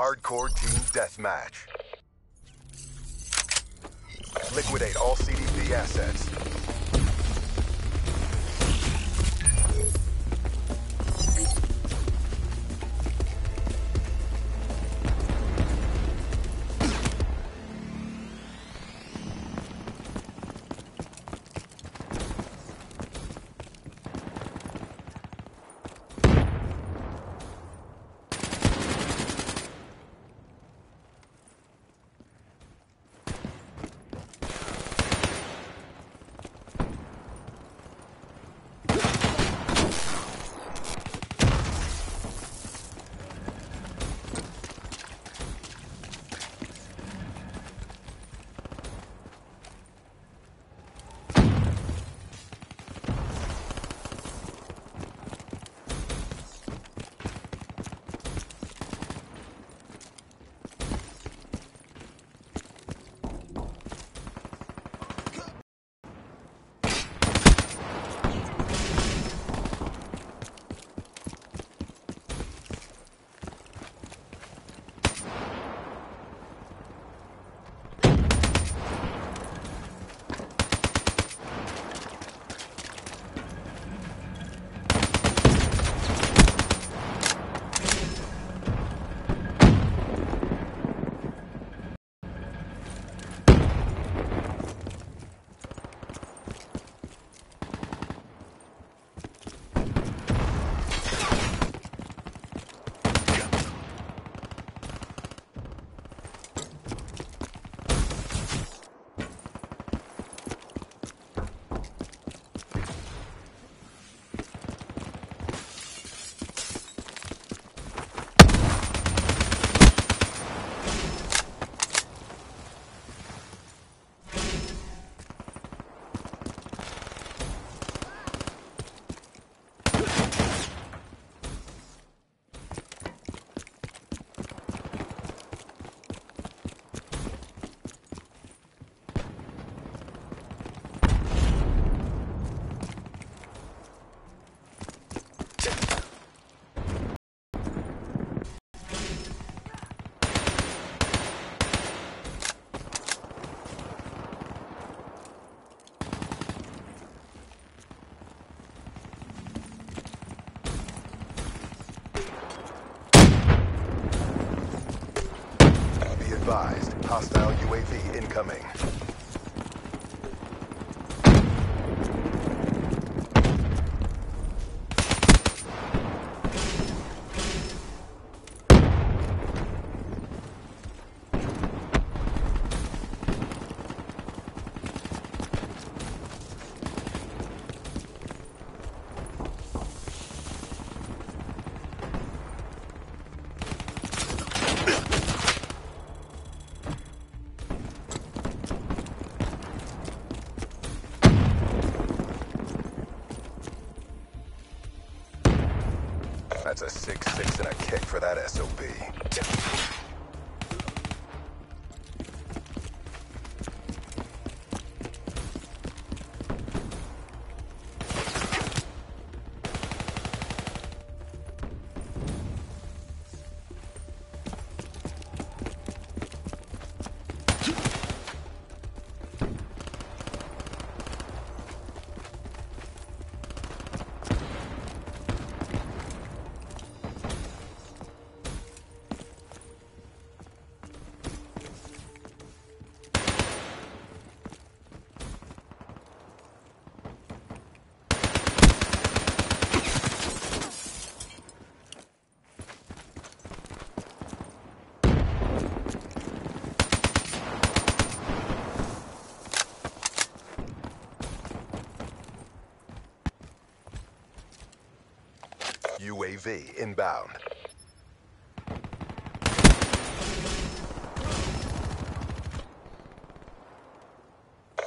Hardcore Team Deathmatch. Liquidate all CDP assets. That's a 6-6 and a kick for that SOB.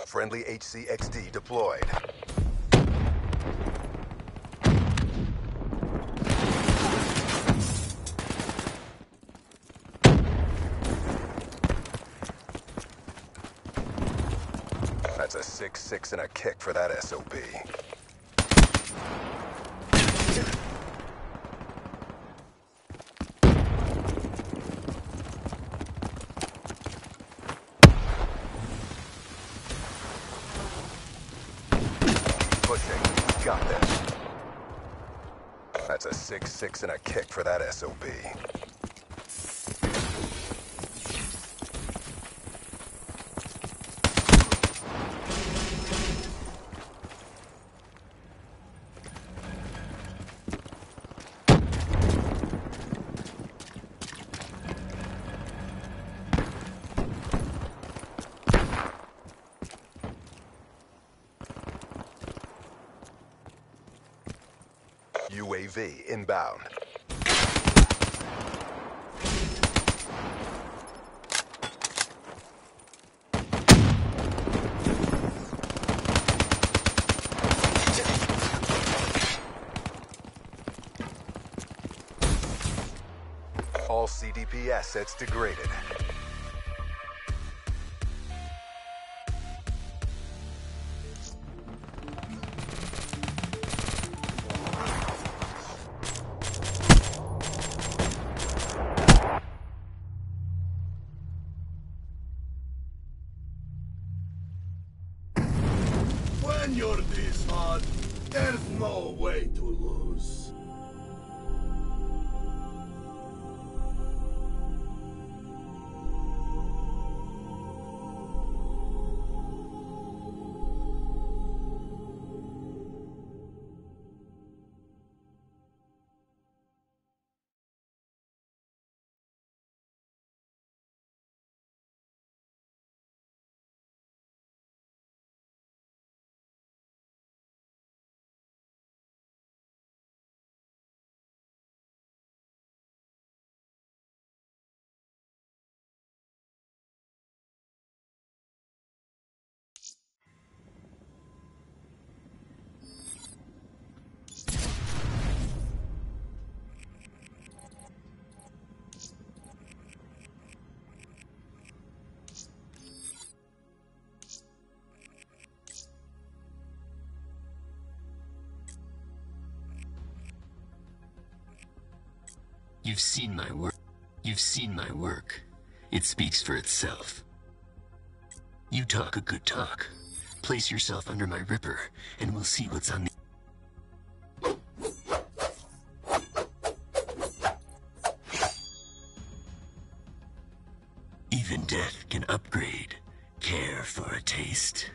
Friendly HCXD deployed. That's a 6-6 and a kick for that SOB. Got this. That's a 6-6 and a kick for that SOB. All CDP assets degraded. You've seen my work. You've seen my work. It speaks for itself. You talk a good talk. Place yourself under my ripper, and we'll see what's on the. Even death can upgrade. Care for a taste?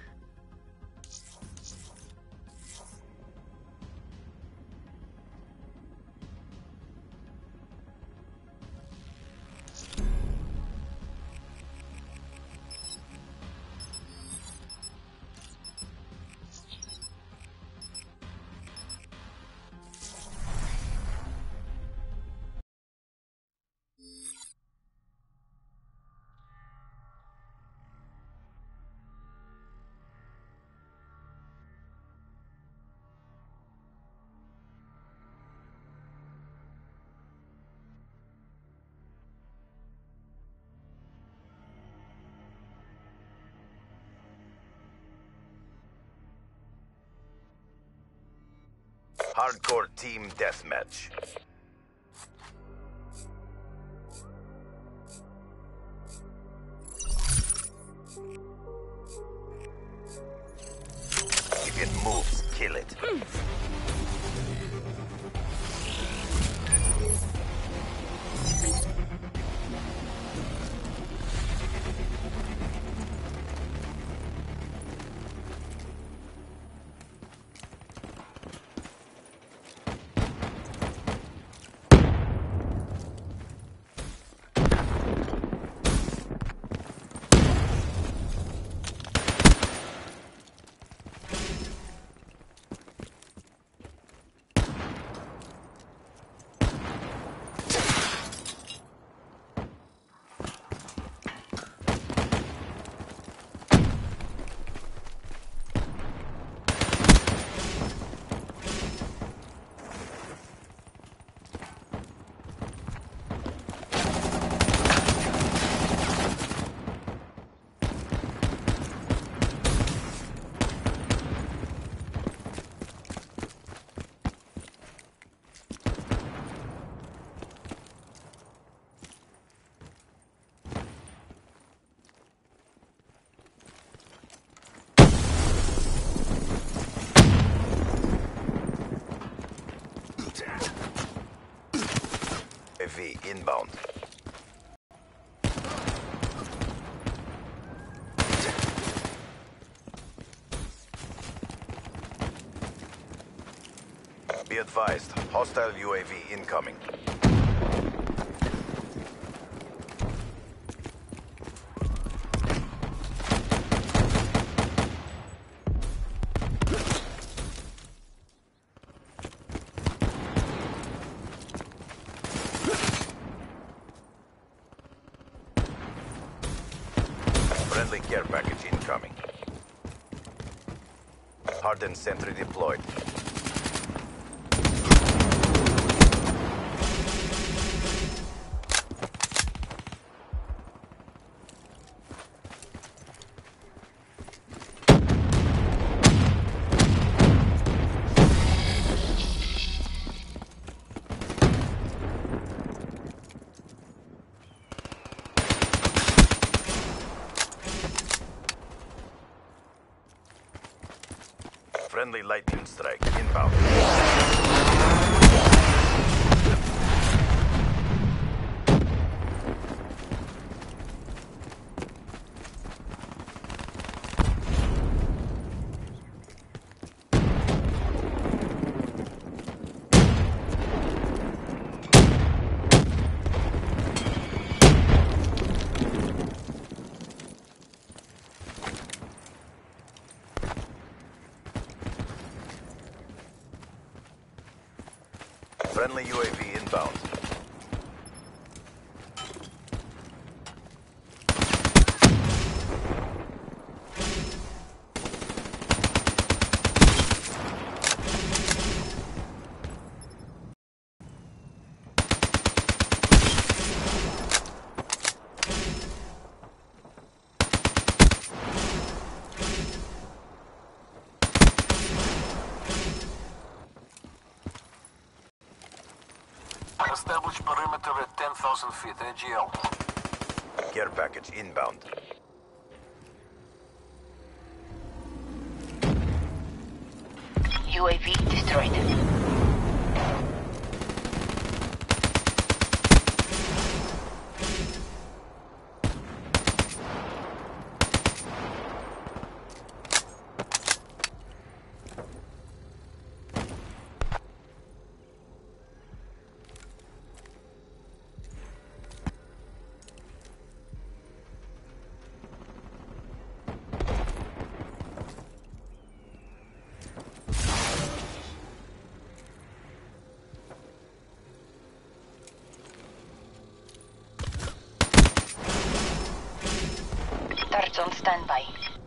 Hardcore team deathmatch. If it moves, kill it. Hmm. Be advised, hostile UAV incoming. Friendly care package incoming. Hardened sentry deployed. Establish perimeter at 10,000 feet, AGL. Care package inbound. UAV destroyed. Target on standby.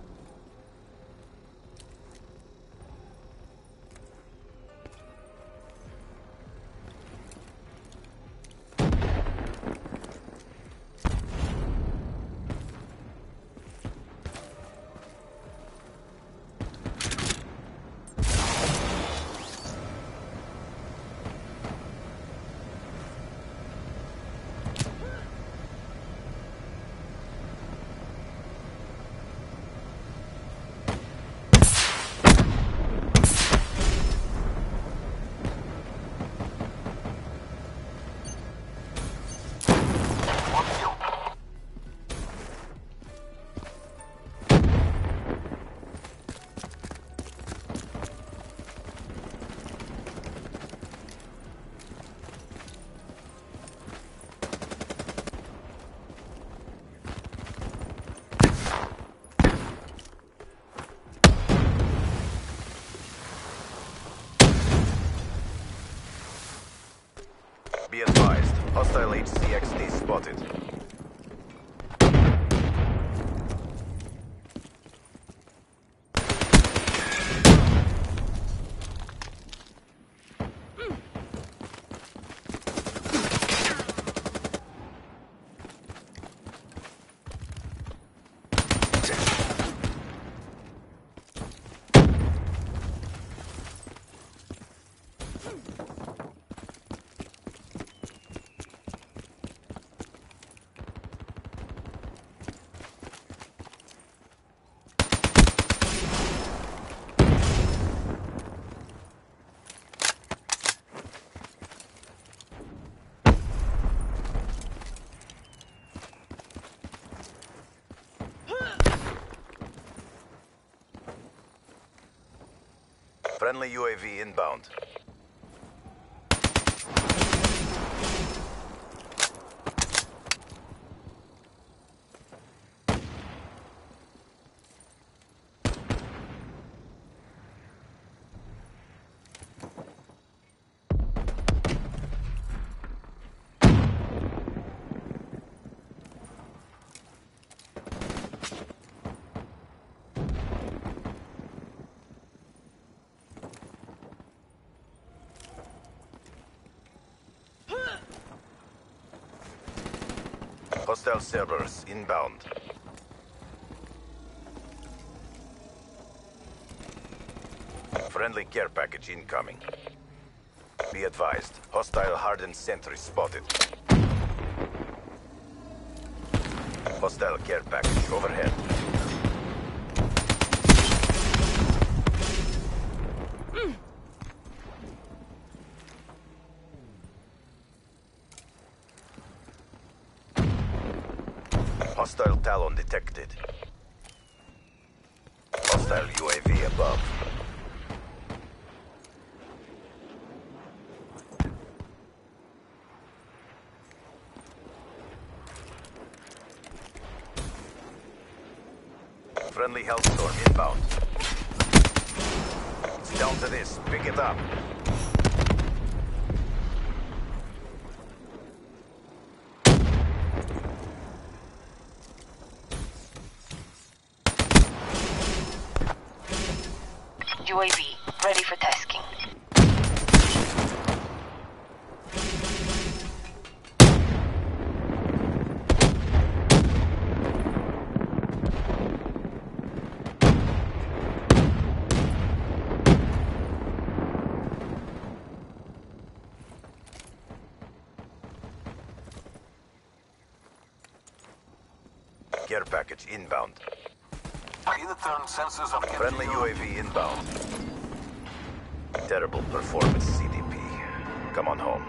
UAV inbound. Hostile servers inbound. Friendly care package incoming. Be advised, hostile hardened sentry spotted. Hostile care package overhead. Hostile Talon detected. Hostile UAV above. Friendly Hellstorm inbound. It's down to this. Pick it up. UAV, ready for tasking. Care package inbound. Either turn sensors of Friendly UAV inbound. Terrible performance, CDP. Come on home.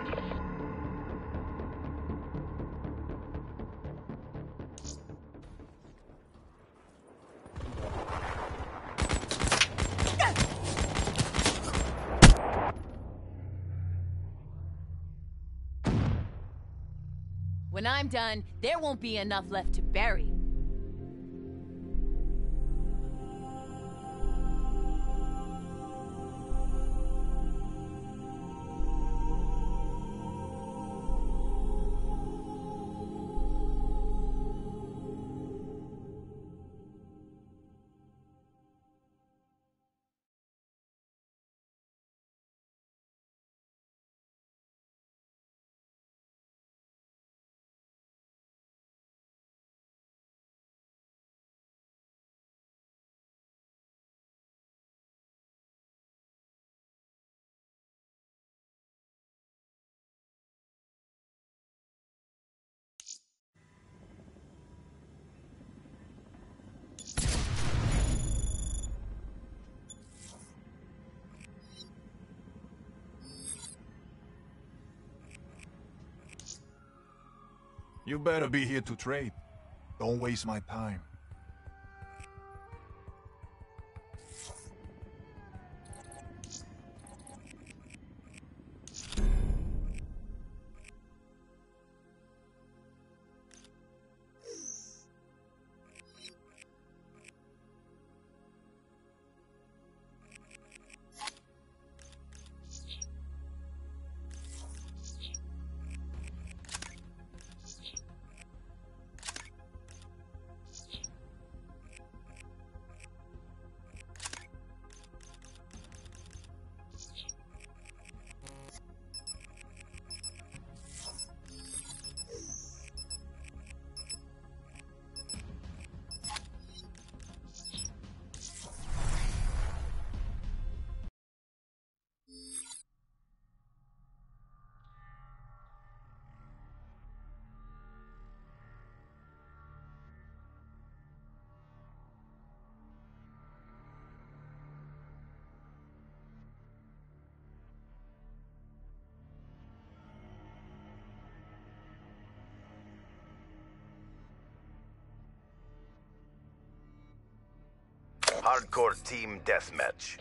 When I'm done, there won't be enough left to bury. You better be here to trade. Don't waste my time. Hardcore team deathmatch.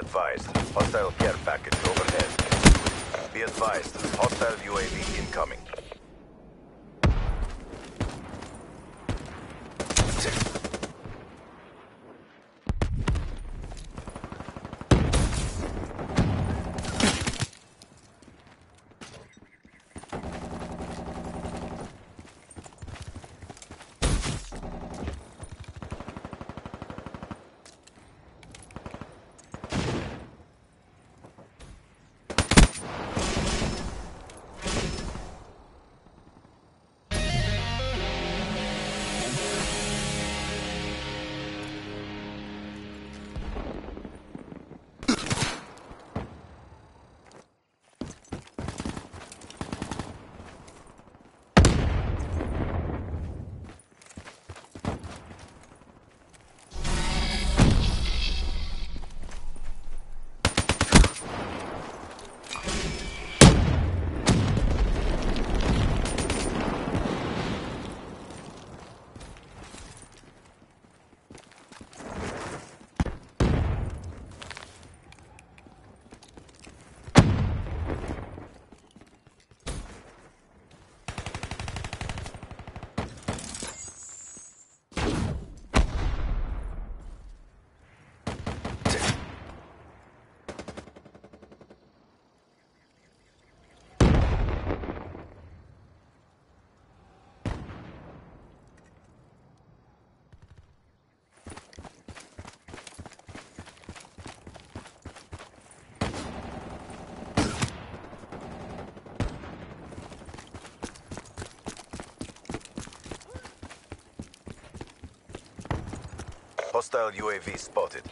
Advised, hostile care package overhead. Be advised, hostile UAV incoming. Hostile UAV spotted.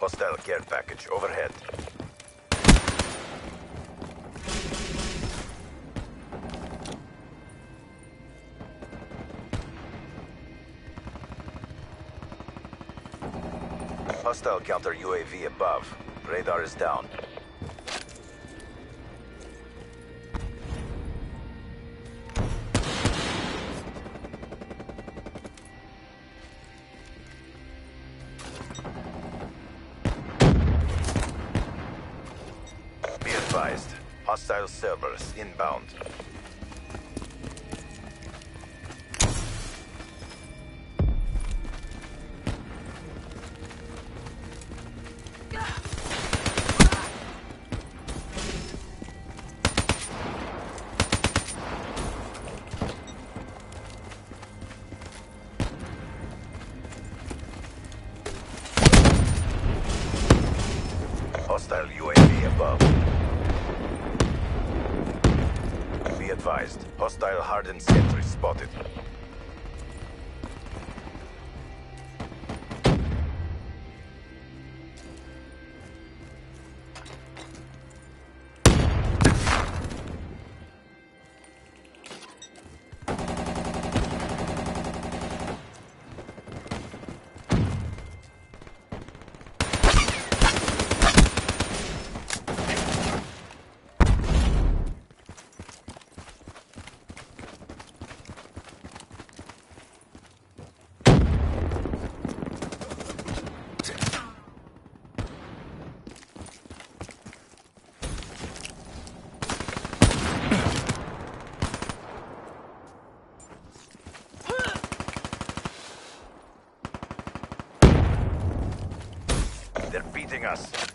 Hostile care package overhead. Hostile counter UAV above. Radar is down. Be advised. Hostile servers inbound.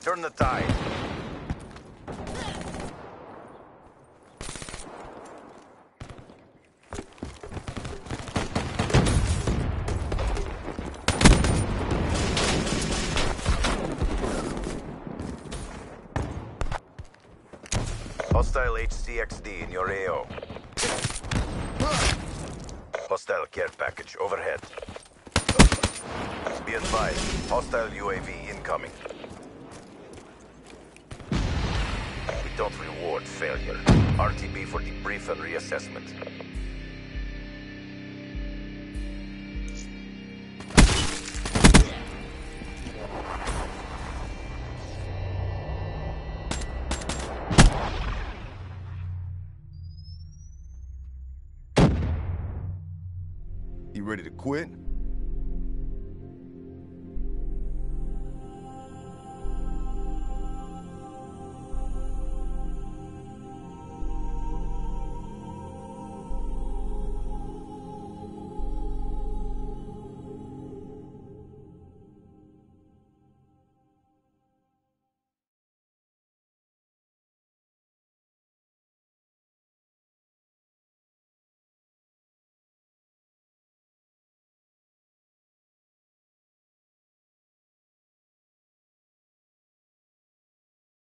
Turn the tide. Ready to quit?